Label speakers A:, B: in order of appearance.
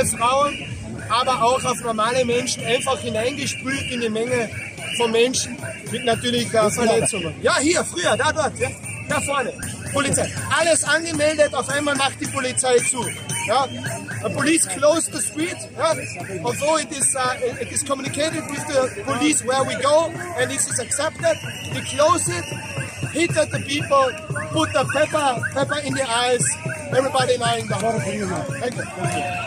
A: Frauen, aber auch auf normale Menschen einfach hineingespült in die Menge von Menschen mit natürlich äh, Verletzungen. Ja, hier, früher, da dort, ja, da vorne. Polizei. Alles angemeldet, auf einmal macht die Polizei zu. Ja. The police closed the street. ja? Although it is uh, it is communicated with the police where we go and this is accepted, they close it, hit at the people, put the pepper pepper in the eyes, everybody lying down. Thank you. Thank you.